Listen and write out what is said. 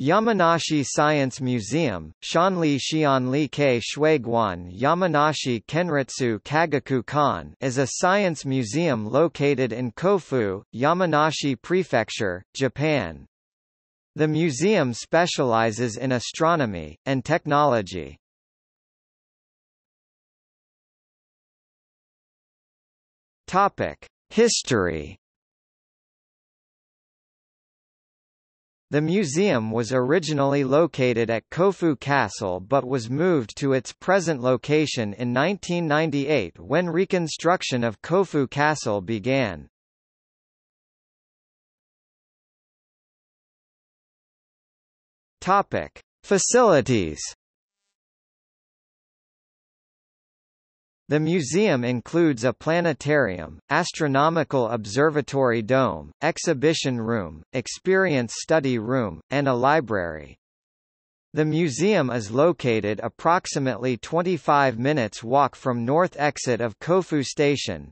Yamanashi Science Museum, Shanli Xianli Ke Shuiguan Yamanashi Kenritsu Kagaku Kan is a science museum located in Kofu, Yamanashi Prefecture, Japan. The museum specializes in astronomy, and technology. History The museum was originally located at Kofu Castle but was moved to its present location in 1998 when reconstruction of Kofu Castle began. Topic: Facilities The museum includes a planetarium, astronomical observatory dome, exhibition room, experience study room, and a library. The museum is located approximately 25 minutes walk from north exit of Kofu Station,